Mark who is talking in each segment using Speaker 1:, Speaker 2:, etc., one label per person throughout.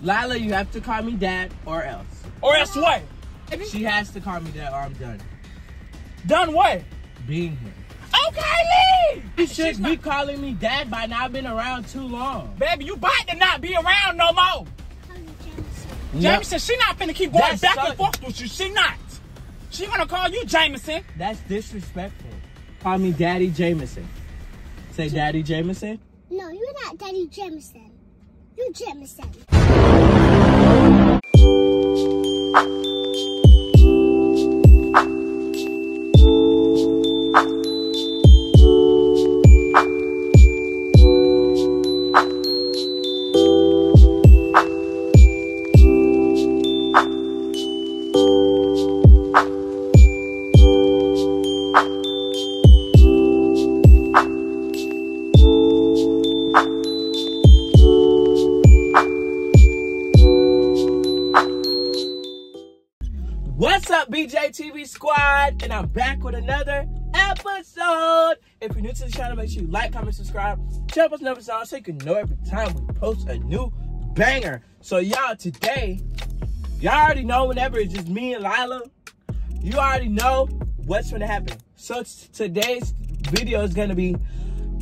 Speaker 1: Lylah, you have to call me dad or else.
Speaker 2: Or else what?
Speaker 1: She has to call me dad or I'm done.
Speaker 2: Done what?
Speaker 1: Being here.
Speaker 2: Okay, leave.
Speaker 1: You should be calling me dad by now. I've been around too long.
Speaker 2: Baby, you about to not be around no more.
Speaker 1: No,
Speaker 2: Jameson, she not finna keep going
Speaker 1: That's
Speaker 2: back
Speaker 1: so-
Speaker 2: and forth with you. She not. She gonna call you Jameson.
Speaker 1: that's disrespectful. Call me Daddy Jameson. Say Daddy Jameson.
Speaker 3: No, you're not Daddy Jameson. You Jameson.
Speaker 1: BEEJAY TV squad? And I'm back with another episode. If you're new to the channel, make sure you like, comment, subscribe, turn post notifications so you can know every time we post a new banger. So y'all, today, y'all already know whenever it's just me and Lylah, you already know what's gonna happen. So today's video is gonna be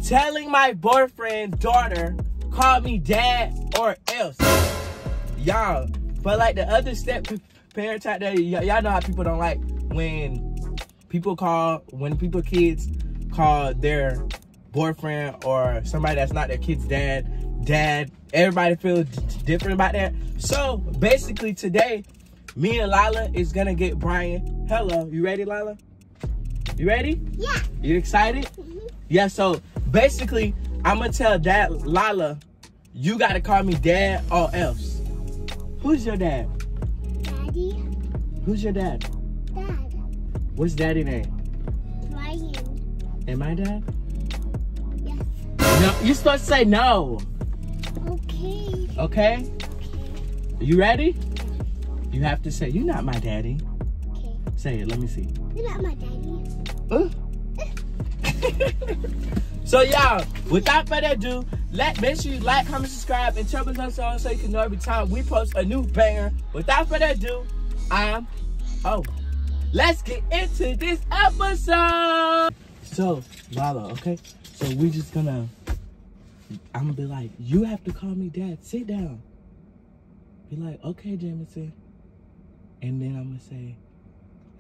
Speaker 1: telling my boyfriend's daughter, call me dad or else. Y'all, but like the other step parents out there, y- y'all know how people don't like when people call, when people kids call their boyfriend or somebody that's not their kid's dad, dad. Everybody feels d- different about that. So basically today, me and Lylah is gonna get Brian. Hello, you ready, Lylah? You ready?
Speaker 3: Yeah.
Speaker 1: You excited? Mhm. Yeah, so basically, I'm gonna tell Dad Lylah, you gotta call me dad or else. Who's your dad? Who's your dad?
Speaker 3: Dad.
Speaker 1: What's daddy name?
Speaker 3: Brian.
Speaker 1: Am I dad?
Speaker 3: Yes.
Speaker 1: No, you're supposed to say no.
Speaker 3: Okay.
Speaker 1: Okay?
Speaker 3: Okay.
Speaker 1: You ready? You have to say, you're not my daddy.
Speaker 3: Okay.
Speaker 1: Say it, let me see.
Speaker 3: You're not my daddy.
Speaker 1: Uh. so y'all, without further ado, let make sure you like, comment, subscribe, and turn on so you can know every time we post a new banger. Without further ado, I'm oh. Let's get into this episode. So, Lala, okay? So we just gonna I'm gonna be like, you have to call me dad. Sit down. Be like, okay, Jameson. And then I'm gonna say,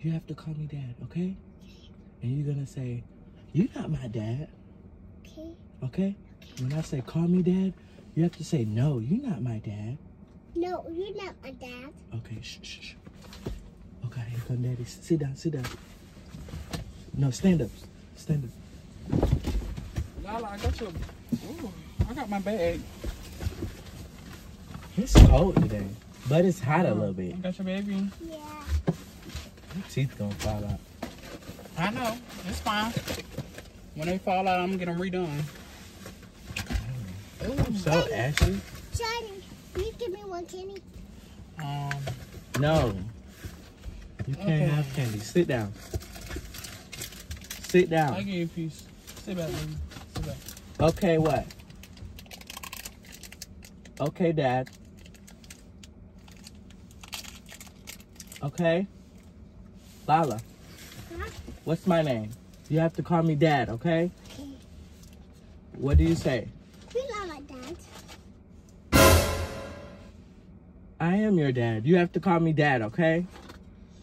Speaker 1: you have to call me dad, okay? And you're gonna say, You're not my dad,
Speaker 3: Okay.
Speaker 1: okay? When I say call me dad, you have to say, No, you're not my dad.
Speaker 3: No, you're not my dad.
Speaker 1: Okay, shh, shh, shh. Okay, here come daddy. Sit down, sit down. No, stand up. Stand up.
Speaker 2: Lala, I got your. Ooh, I got my bag.
Speaker 1: It's cold today, but it's hot a little bit.
Speaker 2: I got your baby.
Speaker 3: Yeah.
Speaker 1: Your teeth gonna fall out.
Speaker 2: I know. It's fine. When they fall out, I'm gonna get them redone.
Speaker 1: I'm so ashy.
Speaker 3: Johnny, will you give me one candy?
Speaker 2: Um,
Speaker 1: No. You can't
Speaker 2: Okay.
Speaker 1: have candy. Sit down. Sit
Speaker 2: I
Speaker 1: down.
Speaker 2: give you a piece. Sit back, baby. Sit back.
Speaker 1: Okay, what? Okay, Dad. Okay? Lala,
Speaker 3: Huh?
Speaker 1: what's my name? You have to call me Dad, okay?
Speaker 3: Okay.
Speaker 1: What do you say? I am your dad. You have to call me Dad, okay?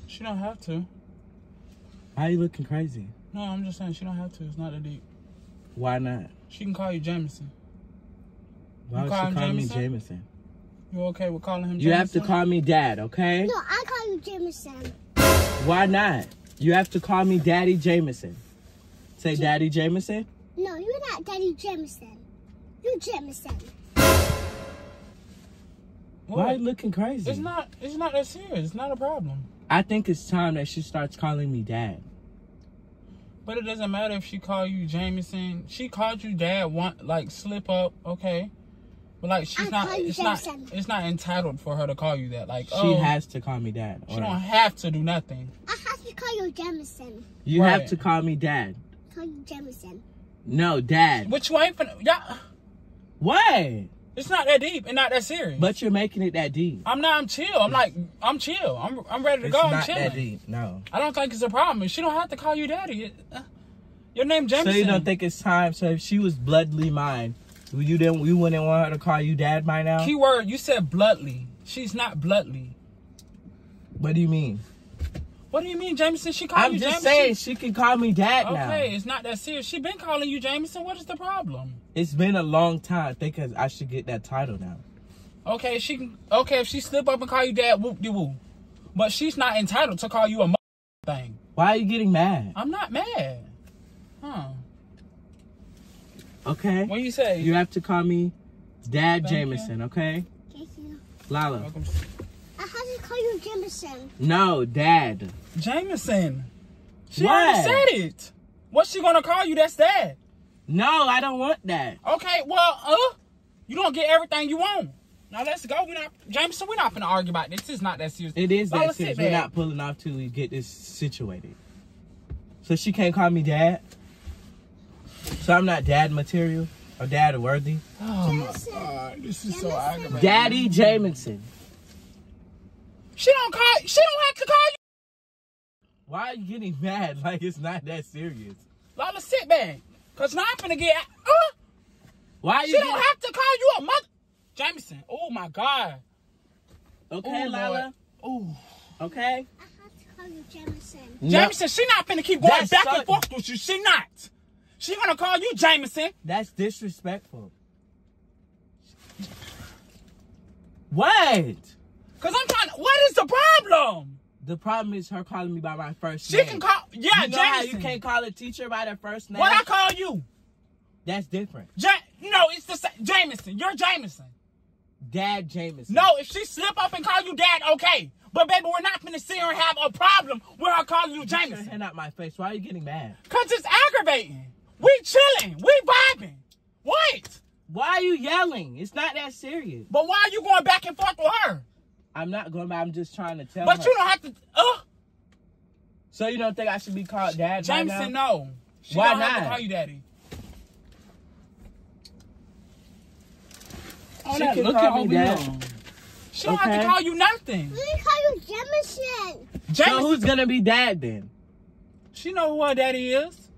Speaker 2: She don't have to.
Speaker 1: Why are you looking crazy?
Speaker 2: No, I'm just saying she don't have to. It's not that deep.
Speaker 1: Why not?
Speaker 2: She can call you Jameson.
Speaker 1: Why would
Speaker 2: call
Speaker 1: she
Speaker 2: him
Speaker 1: call me
Speaker 2: Jameson?
Speaker 1: Jameson?
Speaker 2: You okay with calling him
Speaker 1: You have to call me Dad, okay?
Speaker 3: No, I call you Jameson.
Speaker 1: Why not? You have to call me Daddy Jameson. Say Daddy Jameson.
Speaker 3: No, you're not Daddy Jameson. You're Jameson.
Speaker 2: What?
Speaker 1: Why are you looking crazy?
Speaker 2: It's not. It's not that serious. It's not a problem.
Speaker 1: I think it's time that she starts calling me dad.
Speaker 2: But it doesn't matter if she called you Jameson. She called you dad. Want like slip up, okay? But like she's
Speaker 3: I
Speaker 2: not.
Speaker 3: call you
Speaker 2: It's not. It's not entitled for her to call you that. Like
Speaker 1: She
Speaker 2: oh,
Speaker 1: has to call me dad.
Speaker 2: She
Speaker 1: or-
Speaker 2: don't have to do nothing.
Speaker 3: I have to call you Jameson.
Speaker 1: you have to call me dad.
Speaker 3: Call you Jameson.
Speaker 1: No, dad.
Speaker 2: Which way for yeah?
Speaker 1: What?
Speaker 2: It's not that deep and not that serious.
Speaker 1: But you're making it that deep.
Speaker 2: I'm not. I'm chill. I'm like. I'm chill. I'm. I'm ready to
Speaker 1: It's
Speaker 2: go. I'm
Speaker 1: not that deep. No.
Speaker 2: I don't think it's a problem. She don't have to call you daddy. Uh, your name Jameson.
Speaker 1: So you don't think it's time? So if she was bloodly mine, you didn't. You wouldn't want her to call you dad by now.
Speaker 2: Keyword. You said bloodly. She's not bloodly.
Speaker 1: What do you mean?
Speaker 2: What do you mean, Jameson? She called
Speaker 1: I'm
Speaker 2: you
Speaker 1: just saying she can call me dad
Speaker 2: Okay,
Speaker 1: now.
Speaker 2: it's not that serious. She been calling you Jameson. What is the problem?
Speaker 1: It's been a long time. I think I should get that title now.
Speaker 2: Okay, she can. Okay, if she slip up and call you dad, whoop de woo. But she's not entitled to call you a mother thing.
Speaker 1: Why are you getting mad?
Speaker 2: I'm not mad. Huh?
Speaker 1: Okay.
Speaker 2: What do you say?
Speaker 1: You have to call me Dad
Speaker 2: Thank
Speaker 1: Jameson, okay?
Speaker 3: Thank you.
Speaker 1: Lala.
Speaker 2: Welcome.
Speaker 3: I have to call you Jameson.
Speaker 1: No, Dad.
Speaker 2: Jameson. She
Speaker 1: What?
Speaker 2: already said it. What's she gonna call you? That's that.
Speaker 1: No, I don't want that.
Speaker 2: Okay, well, uh, you don't get everything you want. Now let's go. We're not Jameson. We're not gonna argue about this. This is not that serious.
Speaker 1: It is
Speaker 2: Lala,
Speaker 1: that serious. We're not pulling off till we get this situated. So she can't call me Dad? So I'm not dad material or dad worthy?
Speaker 2: Oh my god, this is so aggravating.
Speaker 1: Daddy Jameson.
Speaker 2: She don't call. She don't have to call you.
Speaker 1: Why are you getting mad like it's not that serious?
Speaker 2: Lala, sit back. Cause now I'm finna get. Uh,
Speaker 1: Why are
Speaker 2: she
Speaker 1: you
Speaker 2: don't have to call you a mother. Jamison. Oh my god.
Speaker 1: Okay,
Speaker 2: Ooh,
Speaker 1: Lala.
Speaker 2: Ooh.
Speaker 1: Okay?
Speaker 3: I have to call you Jameson.
Speaker 1: No,
Speaker 2: Jameson, she not finna keep going
Speaker 1: That's
Speaker 2: back
Speaker 1: so-
Speaker 2: and forth with you. She not. She gonna call you Jameson.
Speaker 1: that's disrespectful. What?
Speaker 2: Cause I'm trying. What is the problem?
Speaker 1: The problem is her calling me by my first
Speaker 2: She
Speaker 1: name.
Speaker 2: She can call. Yeah,
Speaker 1: you know how you can't call a teacher by their first name?
Speaker 2: What I call you?
Speaker 1: That's different.
Speaker 2: Ja- no, it's the same. Jameson. You're Jameson.
Speaker 1: Dad Jameson.
Speaker 2: No, if she slip up and call you dad, okay. But baby, we're not gonna here and have a problem with her calling you
Speaker 1: Get your
Speaker 2: Jameson.
Speaker 1: hand out my face. Why are you getting mad?
Speaker 2: Cause it's aggravating. We chilling. We vibing. What?
Speaker 1: Why are you yelling? It's not that serious.
Speaker 2: But why are you going back and forth with her?
Speaker 1: I'm not going back. I'm just trying to tell
Speaker 2: But
Speaker 1: her.
Speaker 2: you don't have to. Uh,
Speaker 1: So you don't think I should be called dad by
Speaker 2: Jameson,
Speaker 1: now?
Speaker 2: no. She
Speaker 1: Why
Speaker 2: don't have to call you daddy. Oh,
Speaker 1: She
Speaker 2: that
Speaker 1: can
Speaker 2: look
Speaker 1: call me
Speaker 2: over
Speaker 1: dad.
Speaker 2: here. She don't have to call you nothing.
Speaker 3: Let me call you Jameson.
Speaker 1: So who's gonna be dad then?
Speaker 2: she know who her daddy is.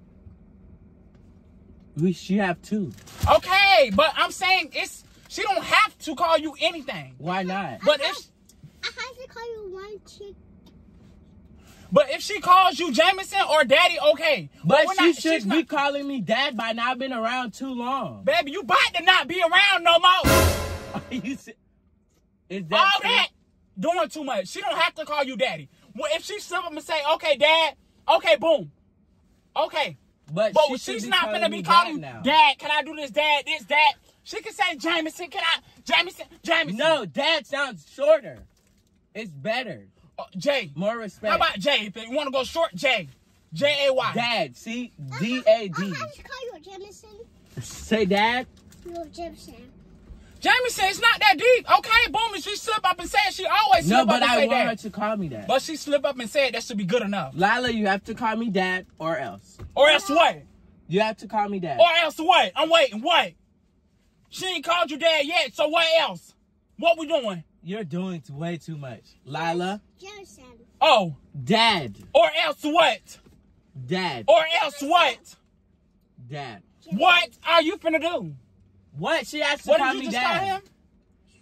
Speaker 1: We she have two.
Speaker 2: Okay, but I'm saying it's she don't have to call you anything.
Speaker 1: Why not?
Speaker 2: But if
Speaker 3: I call you one chick.
Speaker 2: but if she calls you Jameson or Daddy, okay.
Speaker 1: But
Speaker 2: we're
Speaker 1: she
Speaker 2: not-
Speaker 1: should be
Speaker 2: not-
Speaker 1: calling me dad by now. I've been around too long.
Speaker 2: baby. You about to not be around no more.
Speaker 1: you see, is
Speaker 2: All
Speaker 1: that
Speaker 2: that doing too much. She don't have to call you Daddy. Well, if she slip up and say, "Okay, Dad," okay, boom, okay.
Speaker 1: But,
Speaker 2: But
Speaker 1: she
Speaker 2: she's not gonna be
Speaker 1: dad
Speaker 2: calling
Speaker 1: now.
Speaker 2: Dad. Can I do this, Dad? This, Dad. She can say Jameson. Can I, Jameson? Jameson.
Speaker 1: No, dad sounds shorter. It's better.
Speaker 2: Uh, J.
Speaker 1: More respect.
Speaker 2: How about Jay? If you want to go short, Jay. J A Y.
Speaker 1: dad? See,
Speaker 3: I
Speaker 1: D
Speaker 3: have-
Speaker 1: A D.
Speaker 3: I have to call you Jameson.
Speaker 1: Say dad.
Speaker 3: You're Jameson.
Speaker 2: Jameson, it's not that deep. Okay, boom. If she slip up and said she always
Speaker 1: No,
Speaker 2: slip
Speaker 1: but
Speaker 2: up and
Speaker 1: I
Speaker 2: say
Speaker 1: want her
Speaker 2: that.
Speaker 1: to call me that.
Speaker 2: But she slip up and said. That should be good enough.
Speaker 1: Lylah, you have to call me dad or else.
Speaker 2: Or else uh-huh. what?
Speaker 1: You have to call me dad.
Speaker 2: Or else what? I'm waiting. What? She ain't called you dad yet. So what else? What we doing?
Speaker 1: You're doing way too much. Lylah,
Speaker 3: Jameson.
Speaker 2: Oh,
Speaker 1: dad,
Speaker 2: or else what?
Speaker 1: dad,
Speaker 2: Or else what?
Speaker 1: dad.
Speaker 2: What are you finna do?
Speaker 1: What? She has to
Speaker 2: What
Speaker 1: call
Speaker 2: did
Speaker 1: me
Speaker 2: you just call
Speaker 1: dad.
Speaker 2: him?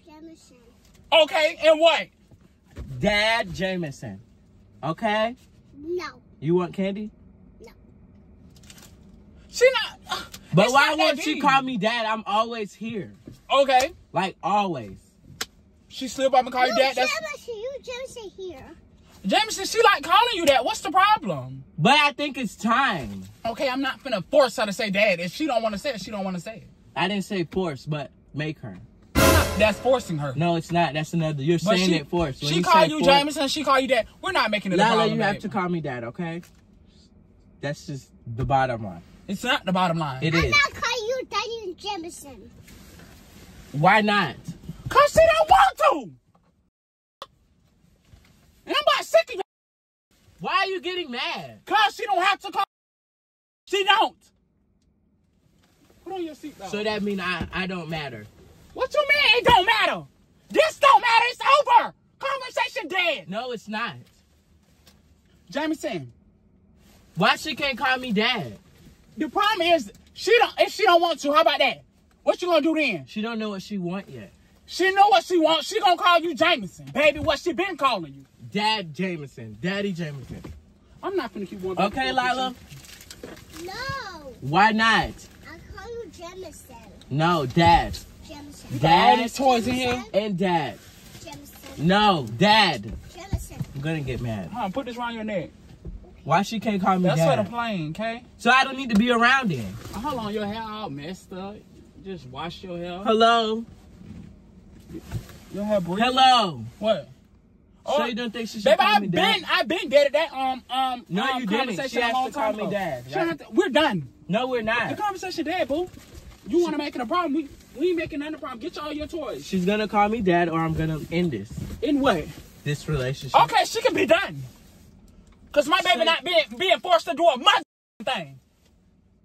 Speaker 3: Jameson.
Speaker 2: Okay, and what?
Speaker 1: Dad Jameson. Okay?
Speaker 3: No.
Speaker 1: You want candy? No.
Speaker 2: She not.
Speaker 1: Uh,
Speaker 2: but
Speaker 1: why
Speaker 2: not
Speaker 1: won't she call me dad? I'm always here.
Speaker 2: Okay,
Speaker 1: Like always.
Speaker 2: She slip up and call you
Speaker 3: you
Speaker 2: dad. That's
Speaker 3: Jameson. You Jameson here.
Speaker 2: Jameson. She like calling you that. What's the problem?
Speaker 1: But I think it's time.
Speaker 2: Okay, I'm not finna force her to say dad. If she don't want to say it, she don't want to say it.
Speaker 1: I didn't say force, but make her.
Speaker 2: That's forcing her.
Speaker 1: No, it's not. That's another. You're
Speaker 2: But
Speaker 1: saying
Speaker 2: she,
Speaker 1: it force. When
Speaker 2: she
Speaker 1: you
Speaker 2: call you
Speaker 1: force-
Speaker 2: Jameson. She call you dad. We're not making it a
Speaker 1: Lala,
Speaker 2: problem.
Speaker 1: you have to call me dad, okay? That's just the bottom line.
Speaker 2: It's not the bottom line.
Speaker 1: It
Speaker 3: I'm
Speaker 1: is.
Speaker 3: not calling you Daddy and Jameson.
Speaker 1: Why not?
Speaker 2: Cause she don't want to. And I'm about sick of you.
Speaker 1: Why are you getting mad?
Speaker 2: Cause she don't have to call. She don't. Put on your seatbelt.
Speaker 1: So that mean I I don't matter.
Speaker 2: What you mean? It don't matter. This don't matter. It's over. Conversation dead.
Speaker 1: No, it's not.
Speaker 2: Jamison,
Speaker 1: Why she can't call me dad?
Speaker 2: the problem is she don't. If she don't want to, how about that? What you gonna do then?
Speaker 1: She don't know what she want yet.
Speaker 2: She know what she wants. She gonna call you Jameson, baby. What she been calling you?
Speaker 1: Dad Jameson. Daddy Jameson.
Speaker 2: I'm not finna keep one.
Speaker 1: Okay, Lylah?
Speaker 3: No.
Speaker 1: Why not?
Speaker 3: I call you Jemison.
Speaker 1: No, dad.
Speaker 3: Jemison.
Speaker 2: got all
Speaker 1: Dad
Speaker 2: these toys in here.
Speaker 1: and dad.
Speaker 3: Jemison.
Speaker 1: No, dad.
Speaker 3: Jemison.
Speaker 1: I'm gonna get mad.
Speaker 2: Huh, put this around your neck.
Speaker 1: Why she can't call me
Speaker 2: That's for the
Speaker 1: dad?
Speaker 2: plane, okay?
Speaker 1: So I don't need to be around then.
Speaker 2: Hold on, your hair all messed up. Just wash your hair.
Speaker 1: Hello?
Speaker 2: Your hair breathe.
Speaker 1: Hello?
Speaker 2: What?
Speaker 1: So
Speaker 2: Oh,
Speaker 1: you don't think she should
Speaker 2: Baby,
Speaker 1: call
Speaker 2: I've
Speaker 1: me
Speaker 2: been,
Speaker 1: dad?
Speaker 2: I've been dead at that um um.
Speaker 1: No,
Speaker 2: um,
Speaker 1: you didn't.
Speaker 2: conversation
Speaker 1: She
Speaker 2: a
Speaker 1: has
Speaker 2: long
Speaker 1: to call
Speaker 2: time
Speaker 1: me dad.
Speaker 2: She to- we're done.
Speaker 1: No, we're not.
Speaker 2: The conversation dead, boo. You want to make it a problem? We we ain't making none of problem. Get you all your toys.
Speaker 1: She's gonna call me dad or I'm gonna end this.
Speaker 2: In what?
Speaker 1: This relationship.
Speaker 2: Okay, she can be done. Cause my baby
Speaker 1: Say-
Speaker 2: not being being forced to do a mother thing.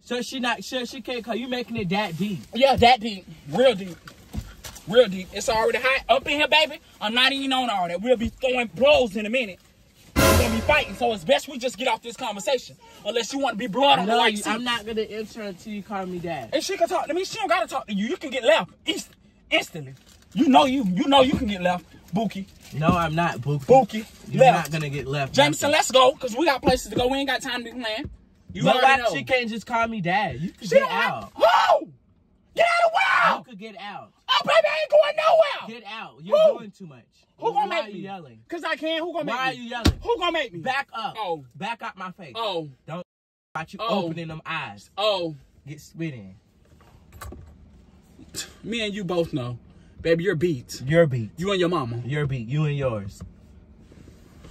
Speaker 1: So she not sure she can't call you making it that deep.
Speaker 2: Yeah, that deep, real deep, real deep. It's already hot up in here, baby. I'm not even on all that. We'll be throwing blows in a minute. We're gonna be fighting, so it's best we just get off this conversation. Unless you want to be blood on the
Speaker 1: No,
Speaker 2: white seat.
Speaker 1: I'm not gonna enter until you call me dad.
Speaker 2: And she can talk to me. She don't gotta talk to you. You can get left inst- instantly. You know you. You know you can get left, Bookie.
Speaker 1: No, I'm not, Bookie.
Speaker 2: Bookie,
Speaker 1: You're
Speaker 2: left.
Speaker 1: not gonna get left.
Speaker 2: Jameson, let's go, cause we got places to go. We ain't got time to be playing. You already
Speaker 1: why
Speaker 2: know.
Speaker 1: she can't just call me dad? You can
Speaker 2: She
Speaker 1: get
Speaker 2: have-
Speaker 1: out.
Speaker 2: Whoa! Get out of the
Speaker 1: You could get out.
Speaker 2: Oh, baby, I ain't going nowhere.
Speaker 1: Get out. You're
Speaker 2: Who?
Speaker 1: doing too much.
Speaker 2: Who
Speaker 1: Why
Speaker 2: gonna make
Speaker 1: are
Speaker 2: me?
Speaker 1: you yelling?
Speaker 2: Cause I can't. Who gonna make me?
Speaker 1: Why are you yelling?
Speaker 2: Who gonna make me?
Speaker 1: Back up.
Speaker 2: Oh.
Speaker 1: Back up my face.
Speaker 2: Oh.
Speaker 1: Don't about you
Speaker 2: Oh.
Speaker 1: opening them eyes.
Speaker 2: Oh.
Speaker 1: Get spit in.
Speaker 2: Me and you both know, baby, you're beat.
Speaker 1: You're beat.
Speaker 2: You and your mama.
Speaker 1: You're beat. You and yours.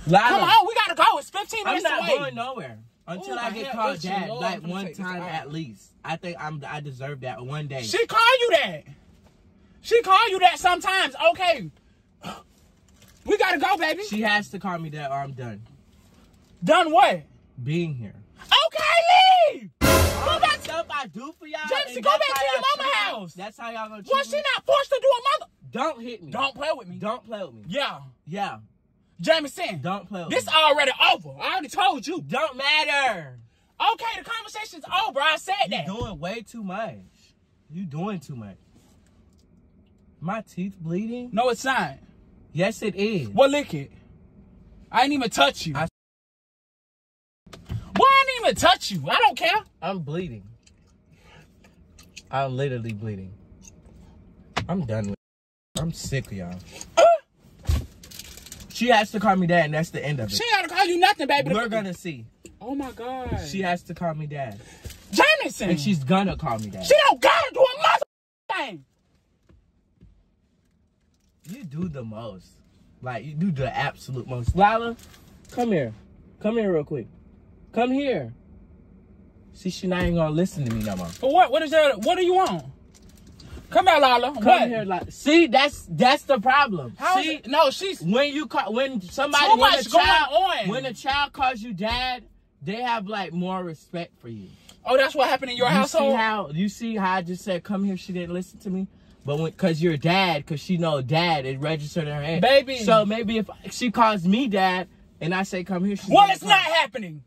Speaker 1: Lylah,
Speaker 2: Come on, we gotta go. It's 15 minutes away.
Speaker 1: I'm not
Speaker 2: away.
Speaker 1: going nowhere until
Speaker 2: Ooh,
Speaker 1: I get called dad
Speaker 2: Lord,
Speaker 1: like one time at least. I think I'm I deserve that one day.
Speaker 2: She call you that. She call you that sometimes. Okay. We gotta go, baby.
Speaker 1: She has to call me that or I'm done
Speaker 2: Done what?
Speaker 1: being here.
Speaker 2: Okay, leave.
Speaker 1: All that stuff I do for y'all.
Speaker 2: Jameson, go back to your mama house.
Speaker 1: That's how y'all gonna treat
Speaker 2: Was she
Speaker 1: me.
Speaker 2: not forced to do a mother?
Speaker 1: Don't hit me.
Speaker 2: Don't play with me.
Speaker 1: Don't play with me.
Speaker 2: Yeah.
Speaker 1: Yeah.
Speaker 2: Jameson.
Speaker 1: Don't play
Speaker 2: This
Speaker 1: me.
Speaker 2: already over. I already told you.
Speaker 1: Don't matter.
Speaker 2: Okay, the conversation's over. I said
Speaker 1: You
Speaker 2: that.
Speaker 1: doing way too much. You doing too much. My teeth bleeding?
Speaker 2: No, it's not.
Speaker 1: Yes, it is.
Speaker 2: What lick it? I ain't even touch you.
Speaker 1: I-
Speaker 2: Why I didn't even touch you? I don't care.
Speaker 1: I'm bleeding. I'm literally bleeding. I'm done with. I'm sick y'all. She has to call me dad, and that's the end of it.
Speaker 2: She ain't gotta call you nothing, baby.
Speaker 1: We're gonna see.
Speaker 2: Oh my god.
Speaker 1: She has to call me dad,
Speaker 2: Jameson.
Speaker 1: and she's gonna call me dad.
Speaker 2: She don't gotta do a mother thing.
Speaker 1: You do the most. Like you do the absolute most. Lylah, come here. Come here real quick. Come here. See, she not even gonna listen to me no more.
Speaker 2: For what? What is that? What do you want? Come here, Lala.
Speaker 1: Come
Speaker 2: what?
Speaker 1: here, like. See, that's that's the problem.
Speaker 2: How
Speaker 1: see.
Speaker 2: No, she's.
Speaker 1: when you call when somebody
Speaker 2: Too
Speaker 1: when
Speaker 2: much
Speaker 1: a
Speaker 2: going
Speaker 1: child,
Speaker 2: on.
Speaker 1: when a child calls you dad, they have like more respect for you.
Speaker 2: Oh, that's what happened in your
Speaker 1: you
Speaker 2: household.
Speaker 1: see how you see how I just said come here, she didn't listen to me. But when, cause you're dad, cause she know dad, it registered in her head.
Speaker 2: Baby.
Speaker 1: So maybe if she calls me dad and I say come here, she's
Speaker 2: well, it's
Speaker 1: come.
Speaker 2: not happening.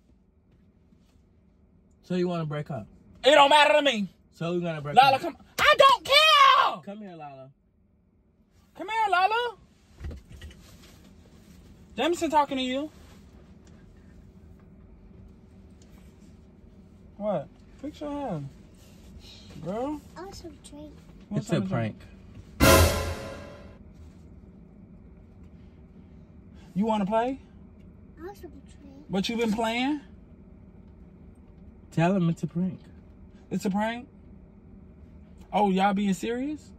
Speaker 1: So you want to break up?
Speaker 2: It don't matter to me.
Speaker 1: So we're gonna break
Speaker 2: Lala,
Speaker 1: up.
Speaker 2: Lala, come. I don't care.
Speaker 1: Come here, Lala.
Speaker 2: Come here, Lala. Jameson talking to you. What? Fix your hair. Girl.
Speaker 3: Also drink.
Speaker 2: what's
Speaker 1: it's a
Speaker 2: on the drink?
Speaker 1: prank.
Speaker 2: You want to play?
Speaker 3: Also drink.
Speaker 2: But you been playing?
Speaker 1: Tell him it's a prank.
Speaker 2: It's a prank? Oh, y'all being serious?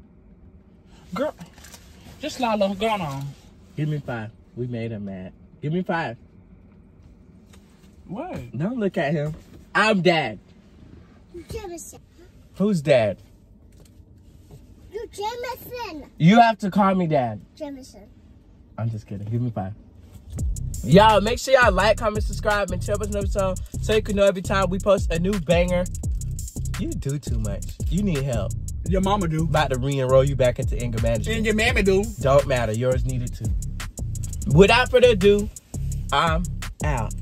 Speaker 2: Girl, just Lala, go on.
Speaker 1: Give me five. We made him mad. Give me five.
Speaker 2: What?
Speaker 1: Don't look at him. I'm dad.
Speaker 3: You Jemison.
Speaker 1: Who's dad?
Speaker 3: You Jemison.
Speaker 1: You have to call me dad.
Speaker 3: Jemison.
Speaker 1: I'm just kidding. Give me five. Y'all, make sure y'all like, comment, subscribe, and tell us another song so you can know every time we post a new banger. You do too much. You need help.
Speaker 2: Your mama do.
Speaker 1: About to re-enroll you back into anger management.
Speaker 2: And your mammy do.
Speaker 1: Don't matter. Yours needed to. Without further ado, I'm out.